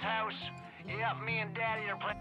House. Yep, me and Daddy are playing.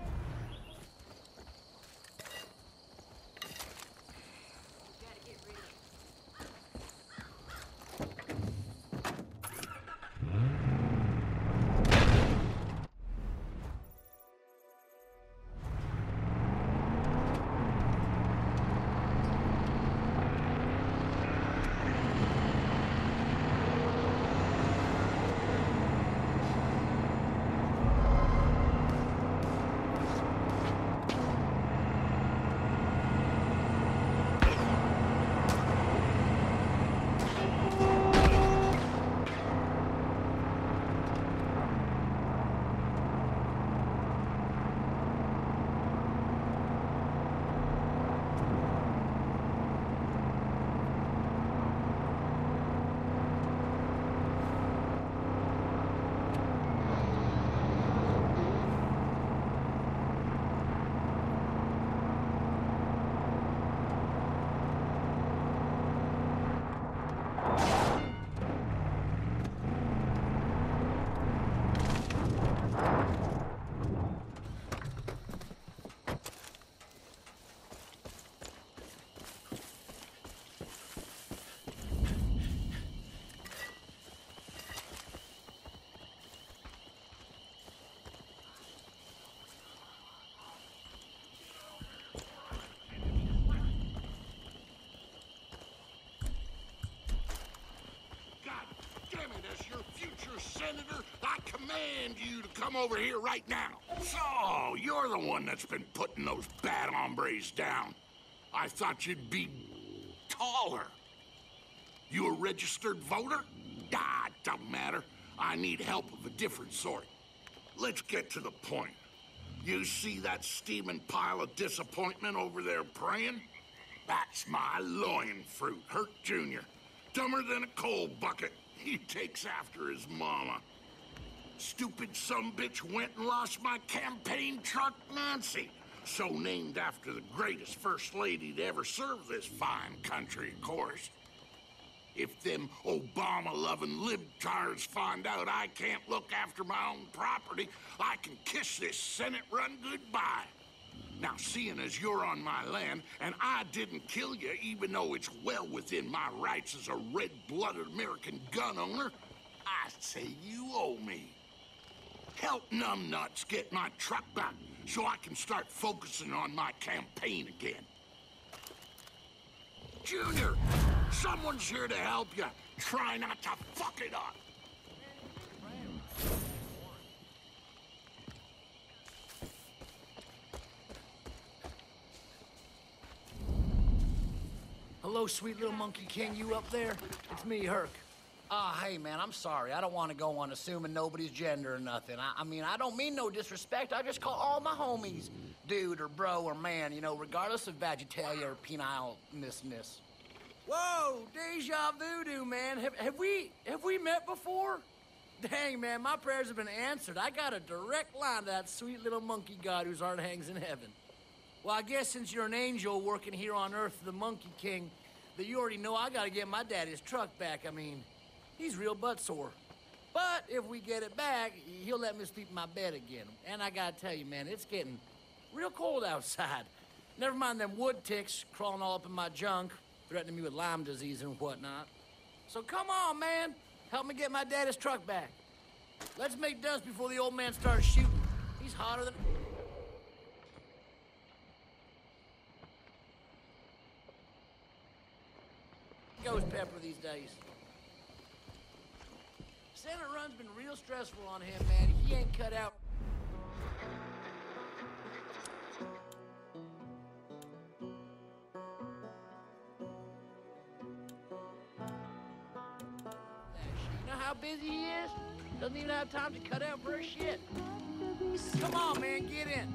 God damn it, as your future senator, I command you to come over here right now. So, you're the one that's been putting those bad hombres down. I thought you'd be taller. You a registered voter? Ah, don't matter. I need help of a different sort. Let's get to the point. You see that steaming pile of disappointment over there praying? That's my loin fruit, Hurk Jr. Dumber than a coal bucket. He takes after his mama. Stupid bitch went and lost my campaign truck, Nancy. So named after the greatest first lady to ever serve this fine country, of course. If them Obama-loving libtards find out I can't look after my own property, I can kiss this Senate run goodbye. Now, seeing as you're on my land, and I didn't kill you even though it's well within my rights as a red-blooded American gun owner, I say you owe me. Help numbnuts get my truck back so I can start focusing on my campaign again. Junior, someone's here to help you. Try not to fuck it up. Hello, sweet little monkey king, you up there? It's me, Hurk. Ah, hey, man, I'm sorry. I don't want to go on assuming nobody's gender or nothing. I, I mean, I don't mean no disrespect. I just call all my homies dude or bro or man, you know, regardless of vegetalia or penile miss. Whoa, deja voodoo, man. Have, have we have we met before? Dang, man, my prayers have been answered. I got a direct line to that sweet little monkey god whose heart hangs in heaven. Well, I guess since you're an angel working here on Earth, the Monkey King, that you already know I gotta get my daddy's truck back. I mean, he's real butt sore. But if we get it back, he'll let me sleep in my bed again. And I gotta tell you, man, it's getting real cold outside. Never mind them wood ticks crawling all up in my junk, threatening me with Lyme disease and whatnot. So come on, man. Help me get my daddy's truck back. Let's make dust before the old man starts shooting. He's hotter than... ghost pepper these days. Senate run's been real stressful on him, man. He ain't cut out. You know how busy he is? Doesn't even have time to cut out for a shit. Come on, man, get in.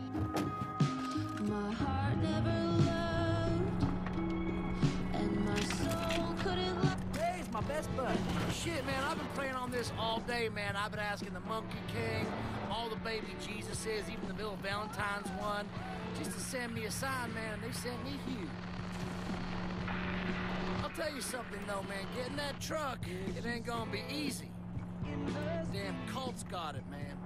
My heart never best bud. Shit, man, I've been playing on this all day, man. I've been asking the Monkey King, all the baby Jesuses, even the Bill Valentine's one, just to send me a sign, man, and they sent me you. I'll tell you something, though, man. Getting that truck, it ain't gonna be easy. Damn cult's got it, man.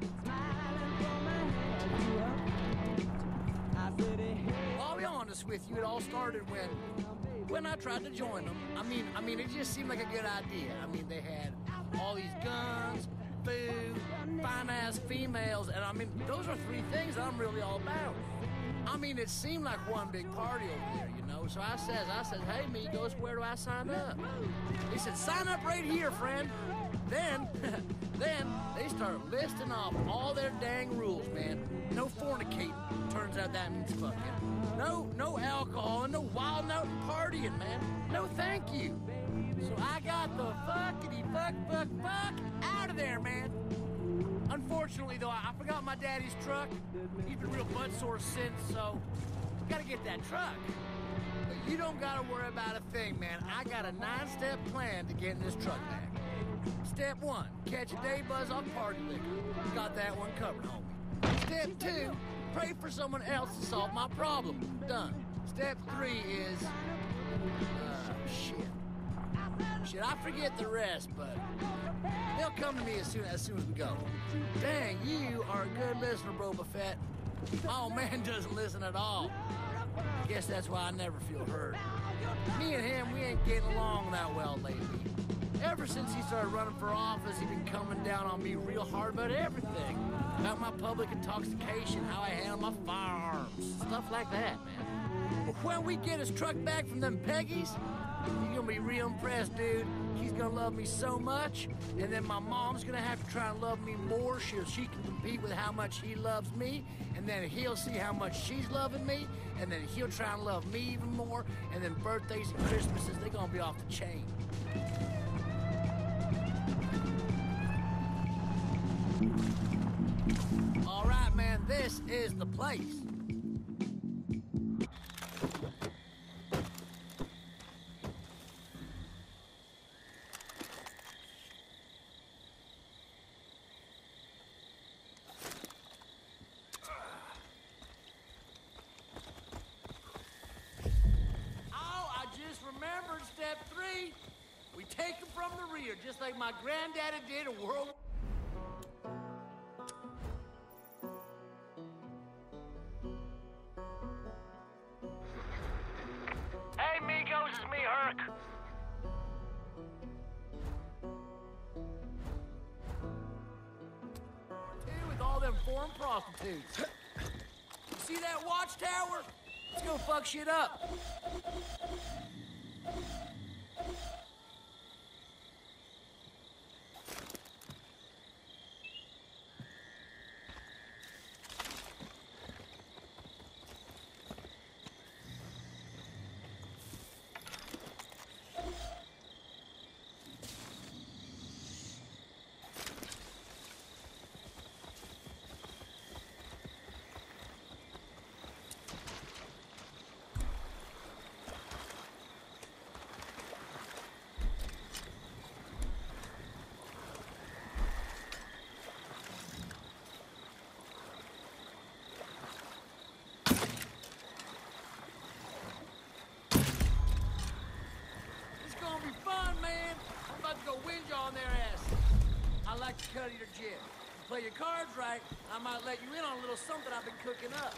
I'll be honest with you, it all started when when I tried to join them. I mean, I mean, it just seemed like a good idea. I mean, they had all these guns, food, fine ass females, and I mean, those are three things I'm really all about. I mean, it seemed like one big party over there, you know. So I says, I said, hey, Migos, where do I sign up? He said, sign up right here, friend. Then, then they start listing off all their dang rules, man. No fornicating. Turns out that means fucking. No, no alcohol and no wild out and partying, man. No, thank you. So I got the fuckity fuck fuck fuck out of there, man. Unfortunately, though, I forgot my daddy's truck. He's been real butt sore since, so gotta get that truck. But you don't gotta worry about a thing, man. I got a nine-step plan to getting this truck back. Step one, catch a day buzz on party liquor. Got that one covered, homie. Step two, pray for someone else to solve my problem. Done. Step three is, uh, shit. Shit, I forget the rest, but they'll come to me as soon as soon as we go. Dang, you are a good listener, bro Buffett. My old man doesn't listen at all. Guess that's why I never feel heard. Me and him, we ain't getting along that well lately. Ever since he started running for office, he's been coming down on me real hard about everything. About my public intoxication, how I handle my firearms, stuff like that, man. But when we get his truck back from them Peggies, you're gonna be real impressed, dude. He's gonna love me so much, and then my mom's gonna have to try and love me more so she can compete with how much he loves me, and then he'll see how much she's loving me, and then he'll try and love me even more, and then birthdays and Christmases, they're gonna be off the chain. All right, man, this is the place. Oh, I just remembered step three. We take them from the rear, just like my granddaddy did in World shit up. It's gonna be fun, man. I'm to on their. I like to cut your jib. Play your cards right, I might let you in on a little something I've been cooking up.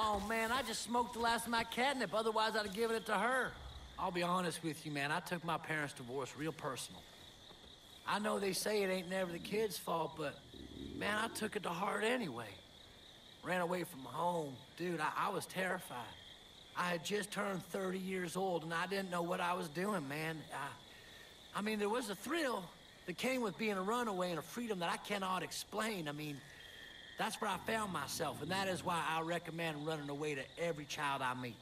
Oh man, I just smoked the last of my catnip. Otherwise, I'd have given it to her. I'll be honest with you, man. I took my parents' divorce real personal. I know they say it ain't never the kid's fault, but man, I took it to heart anyway. Ran away from home. Dude, I, I was terrified. I had just turned 30 years old and I didn't know what I was doing, man. I, I mean, there was a thrill that came with being a runaway and a freedom that I cannot explain. I mean, that's where I found myself, and that is why I recommend running away to every child I meet.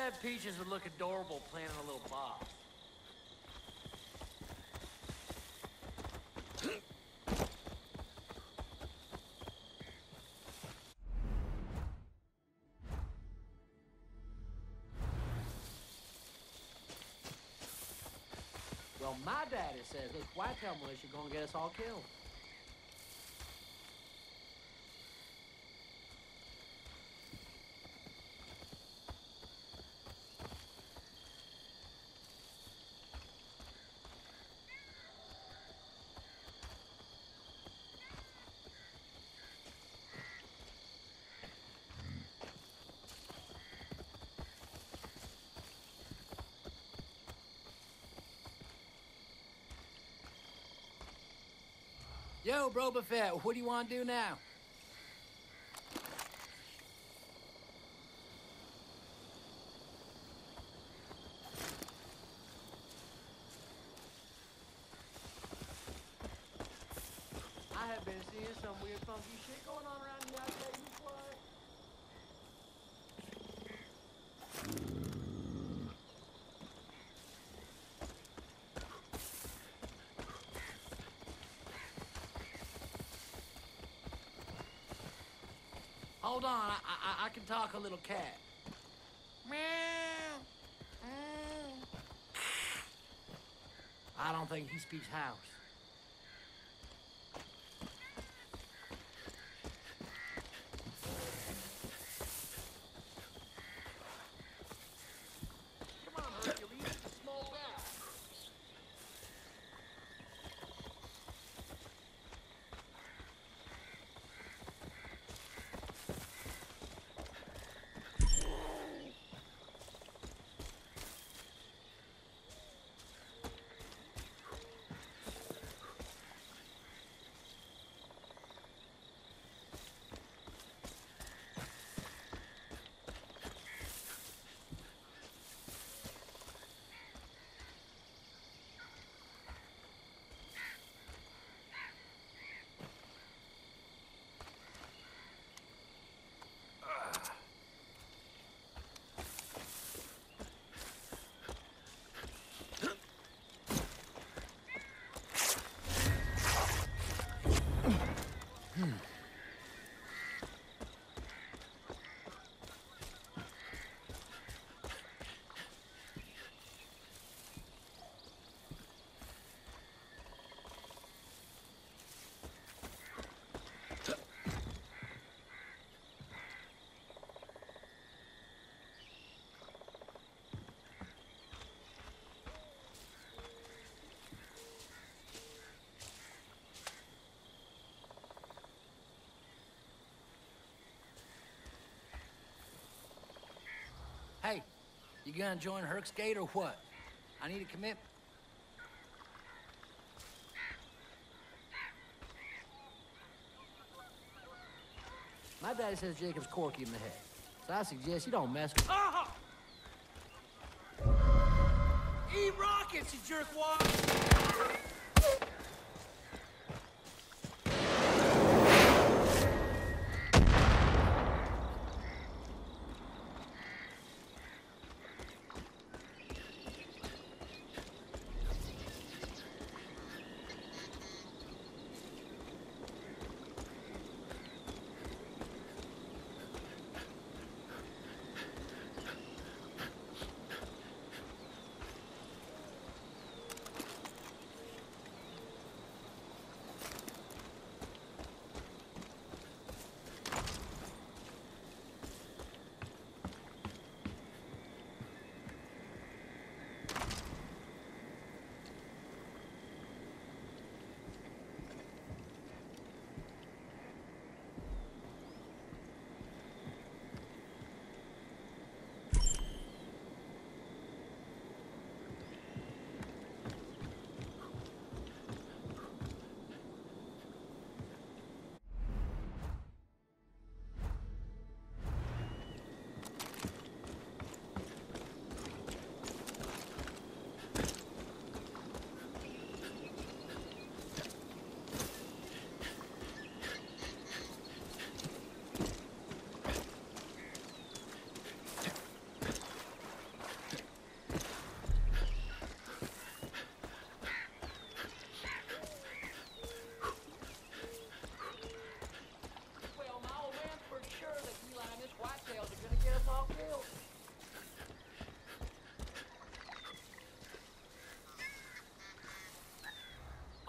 Bet Peaches would look adorable playing in a little box. Well, my daddy says this whitetail militia gonna get us all killed. Yo, Bro Buffett, what do you want to do now? I have been seeing some weird funky shit going on around here. I tell you what. Hold on, I, I, I can talk a little cat. Meow. I don't think he speaks house. Come on, Hercules, it's a small guy. You gonna join Hurk's Gate or what? I need a commitment. My daddy says Jacob's corky in the head. So I suggest you don't mess with Oh! Eat rockets, you jerkwad!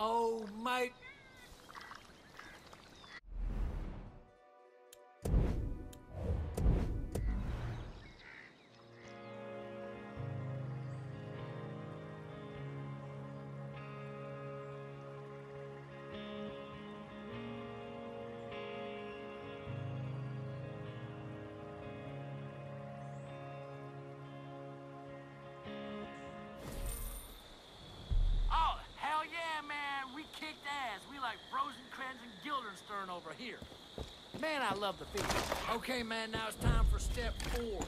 Oh, mate. Like Rosencrantz and Guildenstern over here. Man, I love the feeling. Okay, man, now it's time for step four.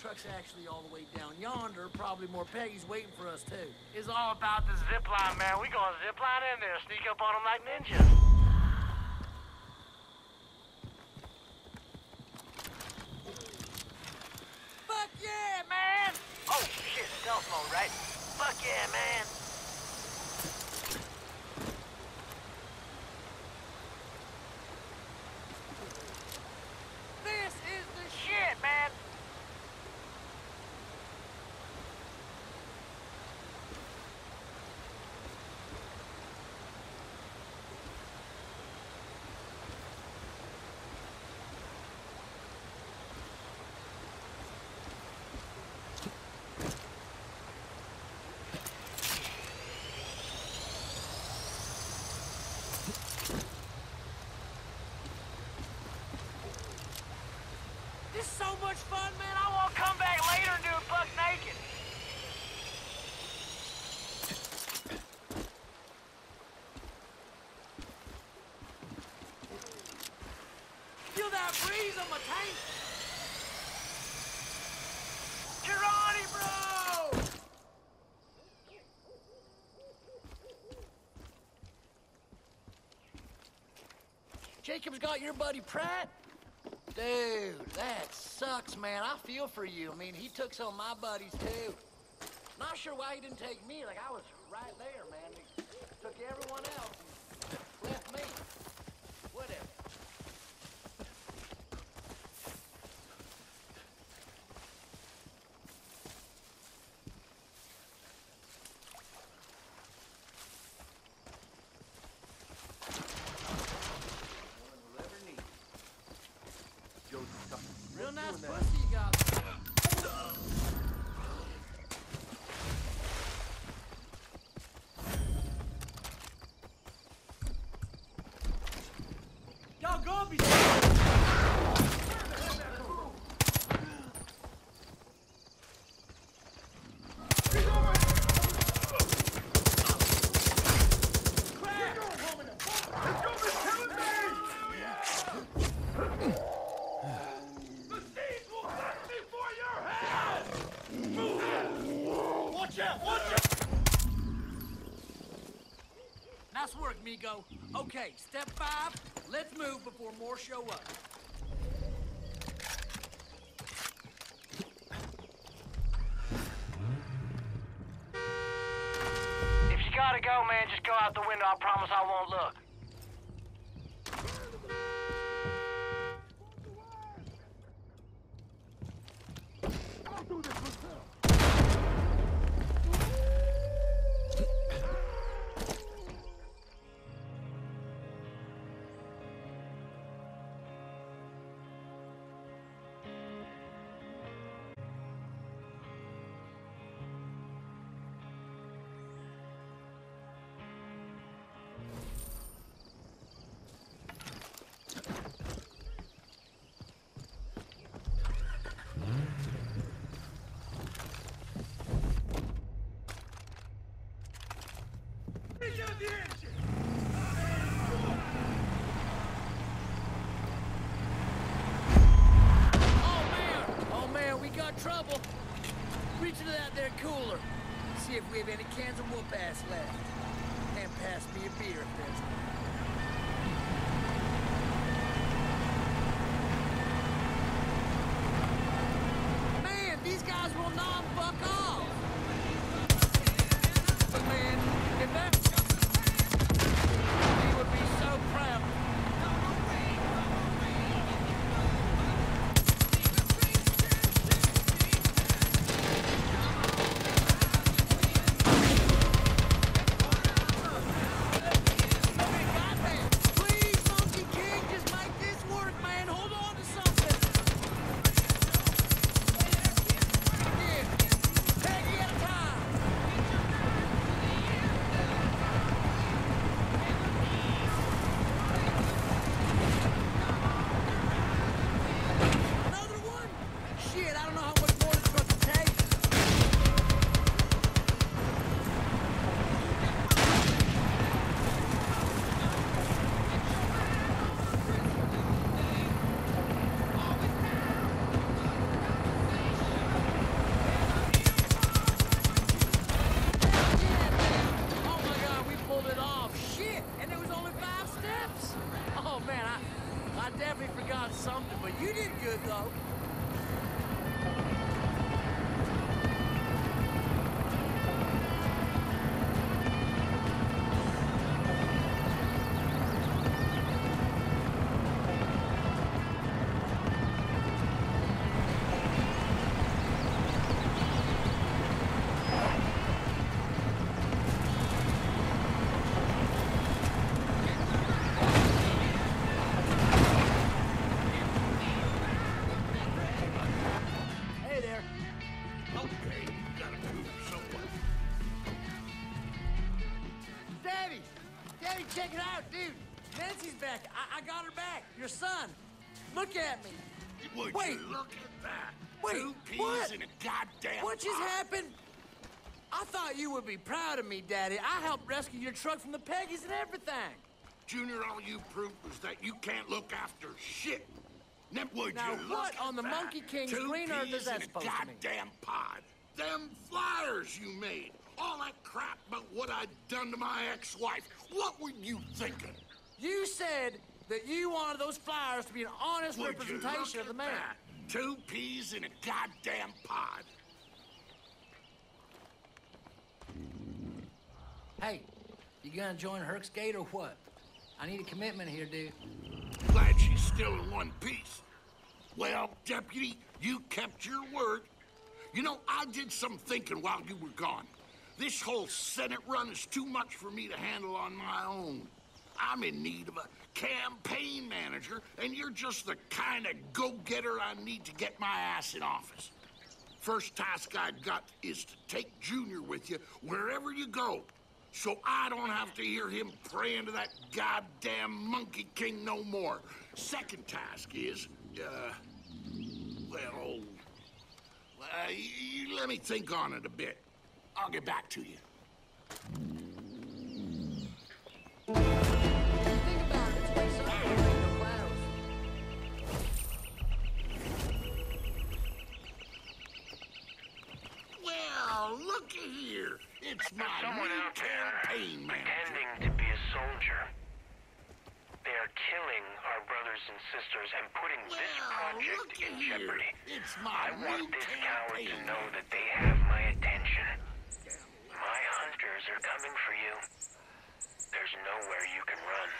Truck's actually all the way down yonder. Probably more Peggy's waiting for us, too. It's all about the zipline, man. We gonna zipline in there, sneak up on them like ninjas. Fuck yeah, man! Oh shit, stealth mode, right? Fuck yeah, man! This is the shit, man! This is so much fun, man. I want to come back later and do it buck naked. Feel that breeze on my tank. Girardi, bro! Jacob's got your buddy Pratt? Dude, that sucks, man. I feel for you. I mean, he took some of my buddies, too. Not sure why he didn't take me. Like, I was right there, man. He took everyone else and left me. Whatever. Real nice pussy you got. Y'all gonna be Work, Okay, step five. Let's move before more show up. If you gotta go, man, just go out the window. I promise I won't Oh, oh, trouble. Reach into that there cooler. See if we have any cans of whoop ass left. And pass me a beer one. Man, these guys will not fuck off. Your son. Look at me. Would Wait. you look at that? Wait, Two peas what? in a goddamn What just pot. happened? I thought you would be proud of me, Daddy. I helped rescue your truck from the Peggies and everything. Junior, all you prove is that you can't look after shit. Then would Now you look what at on the that? Monkey King's Two green earth is that supposed to mean? goddamn pod. Them flyers you made. All that crap about what I'd done to my ex-wife. What were you thinking? You said that you wanted those flyers to be an honest Would representation of the man. that? Two peas in a goddamn pod. Hey, you gonna join Hurk's Gate or what? I need a commitment here, dude. Glad she's still in one piece. Well, Deputy, you kept your word. You know, I did some thinking while you were gone. This whole Senate run is too much for me to handle on my own. I'm in need of a campaign manager, and you're just the kind of go-getter I need to get my ass in office. First task I've got is to take Junior with you wherever you go, so I don't have to hear him praying to that goddamn Monkey King no more. Second task is, uh, well, uh, let me think on it a bit. I'll get back to you. looky look here. It's my Someone new out campaign there pretending to be a soldier. They are killing our brothers and sisters and putting well, this project in here. jeopardy. It's my I want this coward to know that they have my attention. My hunters are coming for you. There's nowhere you can run.